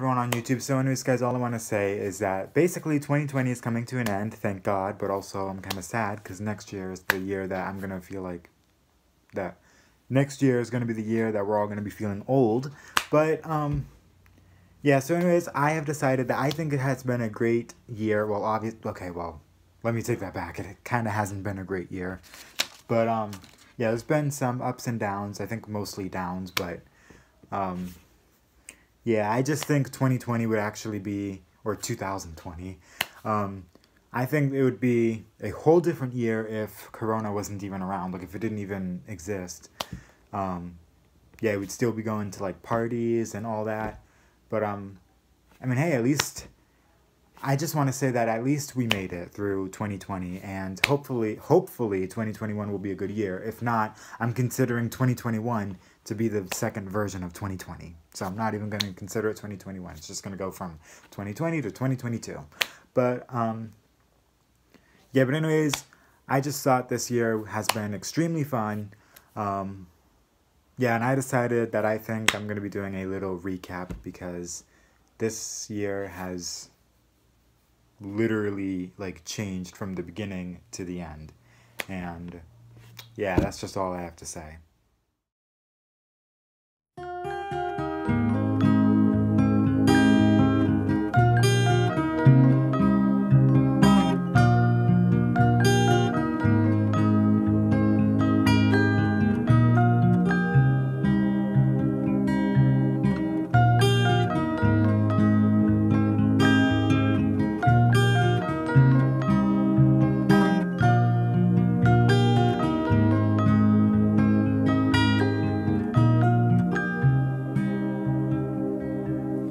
everyone on YouTube. So anyways, guys, all I want to say is that basically 2020 is coming to an end, thank God, but also I'm kind of sad because next year is the year that I'm going to feel like that next year is going to be the year that we're all going to be feeling old. But, um, yeah, so anyways, I have decided that I think it has been a great year. Well, obvious, okay, well, let me take that back. It kind of hasn't been a great year. But, um, yeah, there's been some ups and downs. I think mostly downs, but, um, yeah, I just think 2020 would actually be, or 2020, um, I think it would be a whole different year if Corona wasn't even around. Like, if it didn't even exist. Um, yeah, we'd still be going to, like, parties and all that. But, um, I mean, hey, at least, I just want to say that at least we made it through 2020. And hopefully, hopefully, 2021 will be a good year. If not, I'm considering 2021 to be the second version of 2020. So I'm not even going to consider it 2021. It's just going to go from 2020 to 2022. But um, yeah, but anyways, I just thought this year has been extremely fun. Um, yeah, and I decided that I think I'm going to be doing a little recap because this year has literally like changed from the beginning to the end. And yeah, that's just all I have to say.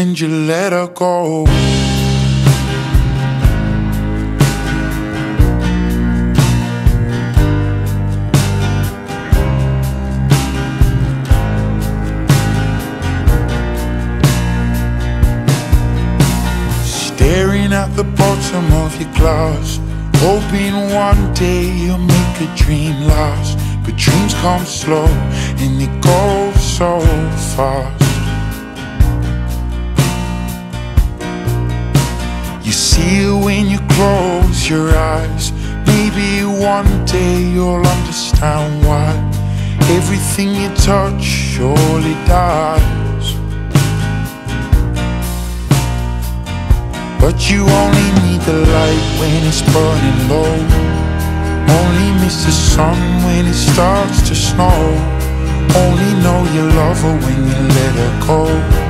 And you let her go. Staring at the bottom of your glass, hoping one day you'll make a dream last. But dreams come slow and they go so fast. You see it when you close your eyes. Maybe one day you'll understand why everything you touch surely dies. But you only need the light when it's burning low. Only miss the sun when it starts to snow. Only know you love her when you let her go.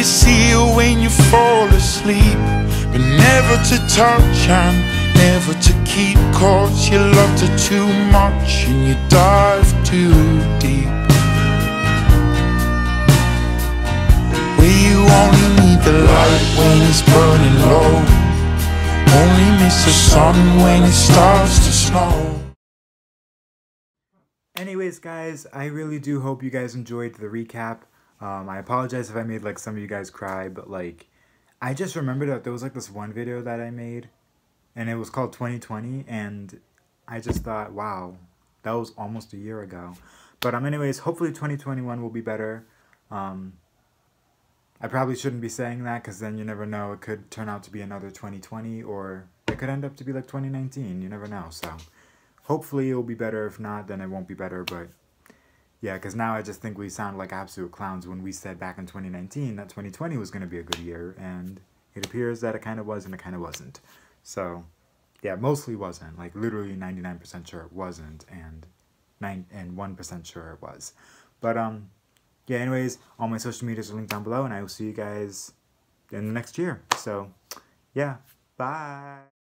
You see her when you fall asleep? But never to touch and never to keep Cause you loved her too much and you dive too deep Where you only need the light when it's burning low Only miss the sun when it starts to snow Anyways, guys, I really do hope you guys enjoyed the recap. Um, I apologize if I made like some of you guys cry, but like, I just remembered that there was like this one video that I made, and it was called 2020, and I just thought, wow, that was almost a year ago. But um, anyways, hopefully 2021 will be better. Um, I probably shouldn't be saying that because then you never know. It could turn out to be another 2020 or it could end up to be like 2019. You never know. So hopefully it'll be better. If not, then it won't be better. But yeah, because now I just think we sound like absolute clowns when we said back in 2019 that 2020 was going to be a good year, and it appears that it kind of was and it kind of wasn't. So yeah, mostly wasn't. Like literally 99% sure it wasn't, and nine and 1% sure it was. But um, yeah. Anyways, all my social medias are linked down below, and I will see you guys in the next year. So yeah, bye.